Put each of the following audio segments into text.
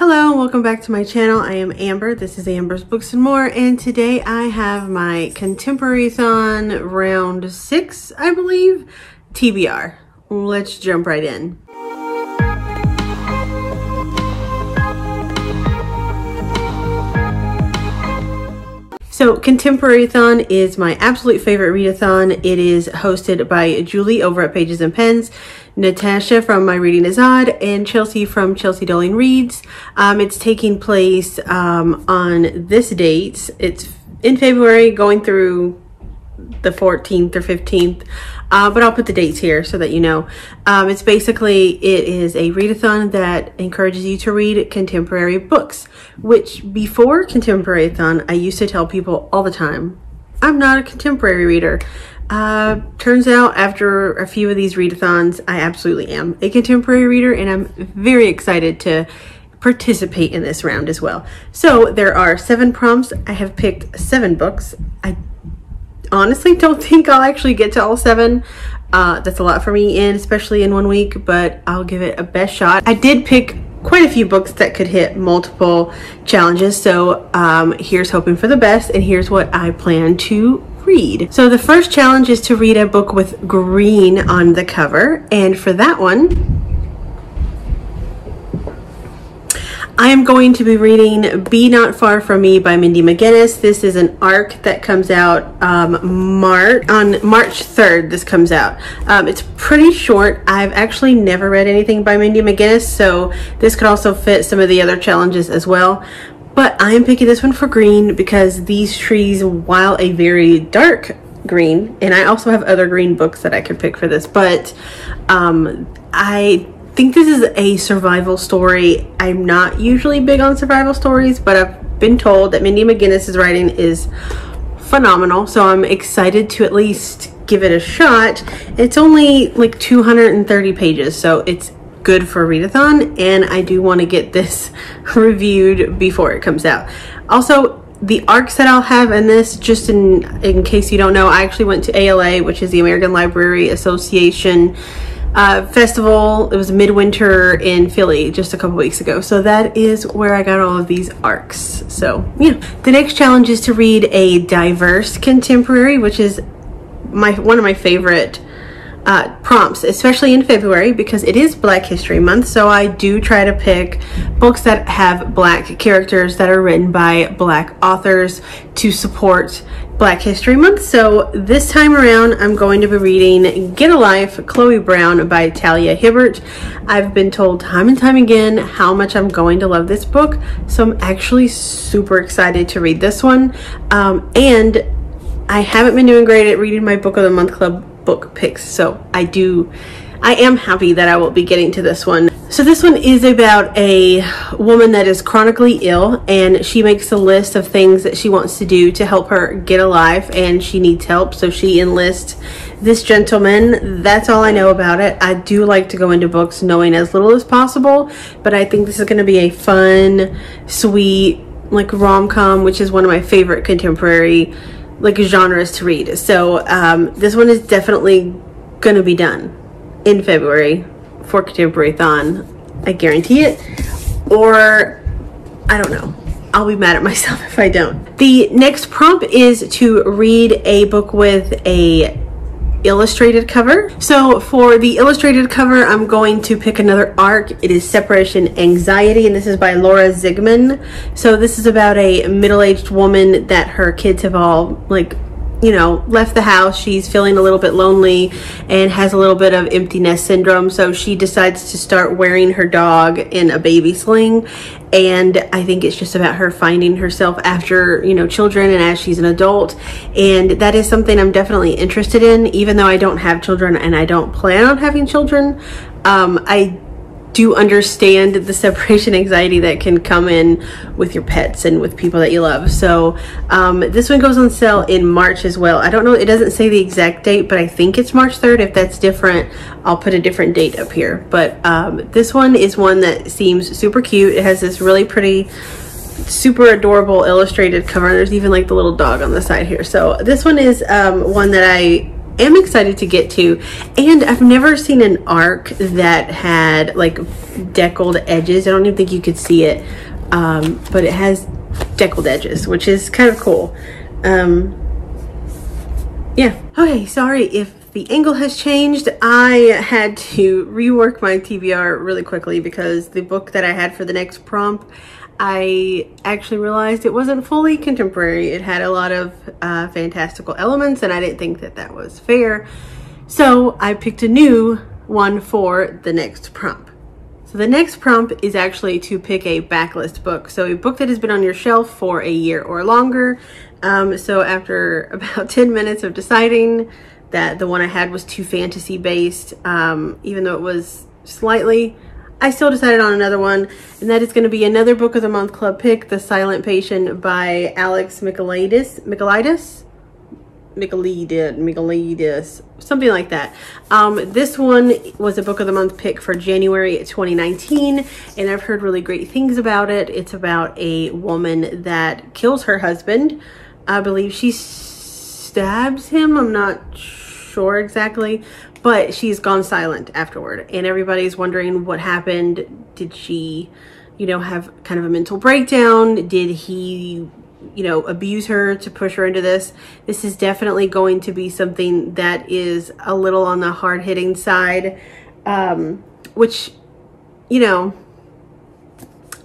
Hello, and welcome back to my channel. I am Amber. This is Amber's Books and More, and today I have my Contemporary-thon round six, I believe, TBR. Let's jump right in. So Contemporary-thon is my absolute favorite readathon. It is hosted by Julie over at Pages and Pens. Natasha from My Reading is Odd, and Chelsea from Chelsea Dolling Reads. Um, it's taking place um, on this date. It's in February, going through the 14th or 15th, uh, but I'll put the dates here so that you know. Um, it's basically, it is a readathon that encourages you to read contemporary books, which before Contemporary-thon, I used to tell people all the time, I'm not a contemporary reader. Uh, turns out after a few of these readathons, I absolutely am a contemporary reader and I'm very excited to participate in this round as well. So there are seven prompts. I have picked seven books. Honestly don't think I'll actually get to all seven. Uh, that's a lot for me and especially in one week, but I'll give it a best shot. I did pick quite a few books that could hit multiple challenges. So um, here's hoping for the best and here's what I plan to read. So the first challenge is to read a book with green on the cover. And for that one, I am going to be reading Be Not Far From Me by Mindy McGinnis. This is an arc that comes out um, March, on March 3rd. This comes out. Um, it's pretty short. I've actually never read anything by Mindy McGinnis, so this could also fit some of the other challenges as well. But I am picking this one for green because these trees, while a very dark green, and I also have other green books that I could pick for this, but um, I think this is a survival story. I'm not usually big on survival stories, but I've been told that Mindy McGinnis's writing is phenomenal. So I'm excited to at least give it a shot. It's only like 230 pages, so it's good for a readathon and I do want to get this reviewed before it comes out. Also, the arcs that I'll have in this, just in, in case you don't know, I actually went to ALA, which is the American Library Association uh, festival. It was midwinter in Philly just a couple weeks ago. So that is where I got all of these arcs. So yeah. The next challenge is to read a diverse contemporary, which is my one of my favorite uh, prompts, especially in February because it is Black History Month. So I do try to pick books that have Black characters that are written by Black authors to support Black History Month. So this time around, I'm going to be reading Get a Life, Chloe Brown by Talia Hibbert. I've been told time and time again how much I'm going to love this book. So I'm actually super excited to read this one. Um, and I haven't been doing great at reading my book of the month club book picks. So I do, I am happy that I will be getting to this one. So this one is about a woman that is chronically ill and she makes a list of things that she wants to do to help her get alive and she needs help. So she enlists this gentleman. That's all I know about it. I do like to go into books knowing as little as possible, but I think this is going to be a fun, sweet, like rom-com, which is one of my favorite contemporary like genres to read. So um, this one is definitely going to be done in February for Contemporary-thon. I guarantee it. Or, I don't know. I'll be mad at myself if I don't. The next prompt is to read a book with a illustrated cover. So for the illustrated cover, I'm going to pick another arc. It is Separation Anxiety, and this is by Laura Zigman. So this is about a middle-aged woman that her kids have all like you know, left the house. She's feeling a little bit lonely and has a little bit of emptiness syndrome. So she decides to start wearing her dog in a baby sling. And I think it's just about her finding herself after, you know, children and as she's an adult. And that is something I'm definitely interested in, even though I don't have children and I don't plan on having children. Um, I do understand the separation anxiety that can come in with your pets and with people that you love. So um, this one goes on sale in March as well. I don't know, it doesn't say the exact date, but I think it's March 3rd. If that's different, I'll put a different date up here. But um, this one is one that seems super cute. It has this really pretty super adorable illustrated cover. There's even like the little dog on the side here. So this one is um, one that I am excited to get to. And I've never seen an arc that had like deckled edges. I don't even think you could see it. Um, but it has deckled edges, which is kind of cool. Um, yeah. Okay, sorry if the angle has changed. I had to rework my TBR really quickly because the book that I had for the next prompt I actually realized it wasn't fully contemporary. It had a lot of uh, fantastical elements and I didn't think that that was fair. So I picked a new one for the next prompt. So the next prompt is actually to pick a backlist book. So a book that has been on your shelf for a year or longer. Um, so after about 10 minutes of deciding that the one I had was too fantasy based, um, even though it was slightly I still decided on another one, and that is going to be another Book of the Month Club pick, The Silent Patient by Alex Michaelides. Michaelides? Michaelides, Michaelides, something like that. Um, this one was a Book of the Month pick for January 2019, and I've heard really great things about it. It's about a woman that kills her husband. I believe she stabs him. I'm not sure exactly, but she's gone silent afterward. And everybody's wondering what happened. Did she you know have kind of a mental breakdown? Did he you know abuse her to push her into this? This is definitely going to be something that is a little on the hard-hitting side um which you know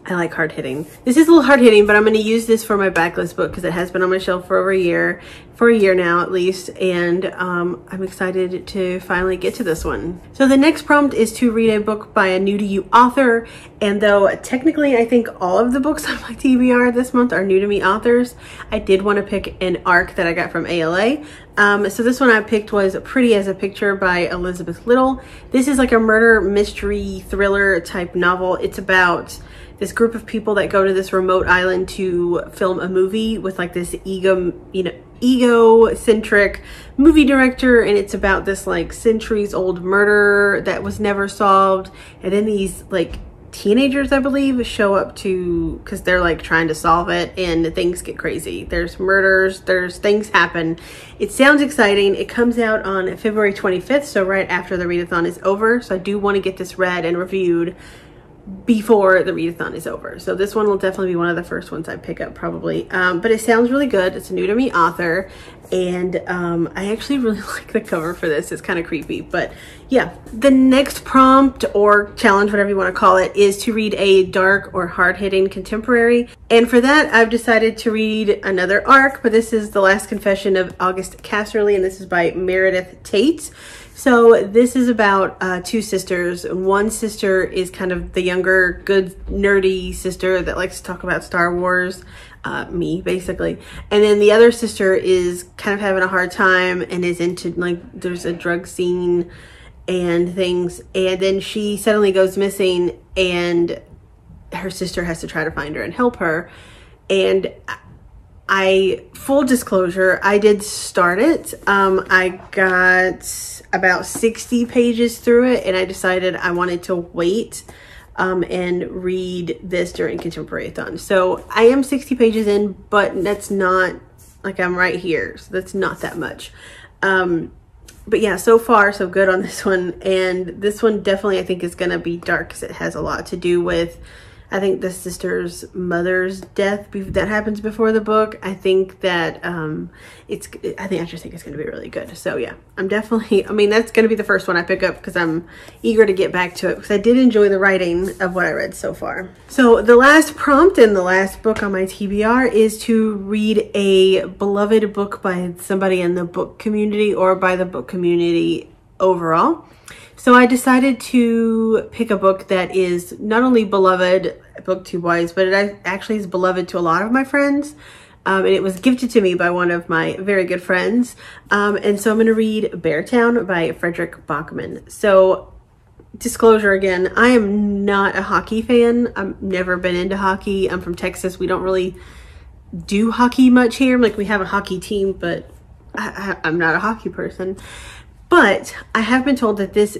I like hard hitting. This is a little hard hitting, but I'm going to use this for my backlist book because it has been on my shelf for over a year, for a year now at least, and um, I'm excited to finally get to this one. So the next prompt is to read a book by a new to you author, and though technically I think all of the books on my TBR this month are new to me authors, I did want to pick an arc that I got from ALA. Um, so this one I picked was Pretty as a Picture by Elizabeth Little. This is like a murder mystery thriller type novel. It's about this group of people that go to this remote island to film a movie with like this ego, you know, egocentric movie director and it's about this like centuries old murder that was never solved. And then these like teenagers i believe show up to because they're like trying to solve it and things get crazy. There's murders there's things happen. It sounds exciting. It comes out on february 25th so right after the readathon is over. So i do want to get this read and reviewed before the readathon is over. So this one will definitely be one of the first ones I pick up probably. Um, but it sounds really good. It's a new to me author. And um, I actually really like the cover for this. It's kind of creepy. But yeah, the next prompt or challenge, whatever you want to call it, is to read a dark or hard-hitting contemporary. And for that, I've decided to read another arc. But this is The Last Confession of August Casterly. And this is by Meredith Tate. So this is about uh, two sisters. One sister is kind of the younger, good, nerdy sister that likes to talk about Star Wars. Uh, me, basically. And then the other sister is kind of having a hard time and is into, like, there's a drug scene and things. And then she suddenly goes missing and her sister has to try to find her and help her. And I, full disclosure, I did start it. Um, I got about 60 pages through it and I decided I wanted to wait um, and read this during Contemporary-a-thon. So I am 60 pages in, but that's not, like I'm right here. So that's not that much. Um, but yeah, so far so good on this one. And this one definitely I think is to be dark because it has a lot to do with I think the sister's mother's death that happens before the book. I think that um, it's, I think I just think it's going to be really good. So yeah, I'm definitely, I mean, that's going to be the first one I pick up because I'm eager to get back to it because I did enjoy the writing of what I read so far. So the last prompt in the last book on my TBR is to read a beloved book by somebody in the book community or by the book community overall. So I decided to pick a book that is not only beloved booktube-wise, but it actually is beloved to a lot of my friends. Um, and it was gifted to me by one of my very good friends. Um, and so I'm going to read Beartown by Frederick Backman. So disclosure again, I am not a hockey fan. I've never been into hockey. I'm from Texas. We don't really do hockey much here. Like we have a hockey team, but I, I'm not a hockey person. But I have been told that this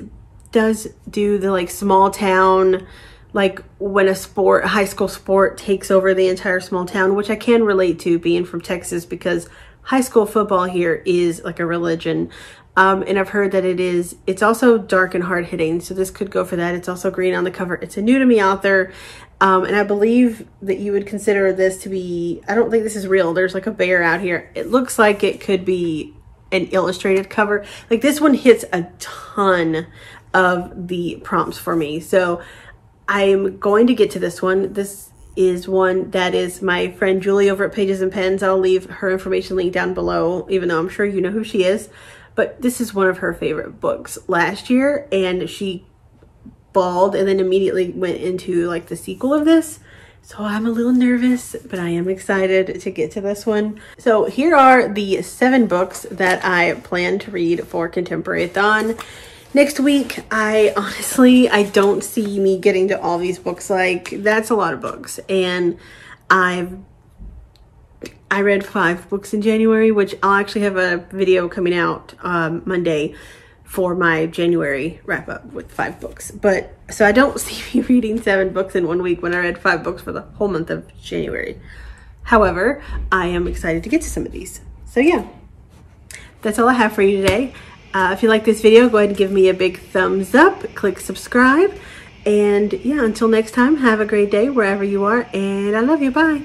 does do the like small town, like when a sport, high school sport takes over the entire small town, which I can relate to being from Texas because high school football here is like a religion. Um, and I've heard that it is, it's also dark and hard hitting. So this could go for that. It's also green on the cover. It's a new to me author. Um, and I believe that you would consider this to be, I don't think this is real. There's like a bear out here. It looks like it could be an illustrated cover. Like this one hits a ton of the prompts for me. So I'm going to get to this one. This is one that is my friend Julie over at Pages and Pens. I'll leave her information link down below, even though I'm sure you know who she is. But this is one of her favorite books last year, and she bawled and then immediately went into like the sequel of this. So I'm a little nervous, but I am excited to get to this one. So here are the seven books that I plan to read for Contemporary Thon. Next week, I honestly, I don't see me getting to all these books. Like, that's a lot of books. And I've, I read five books in January, which I'll actually have a video coming out um, Monday for my January wrap up with five books. But so I don't see me reading seven books in one week when I read five books for the whole month of January. However, I am excited to get to some of these. So yeah, that's all I have for you today. Uh, if you like this video, go ahead and give me a big thumbs up, click subscribe, and yeah, until next time, have a great day wherever you are, and I love you, bye.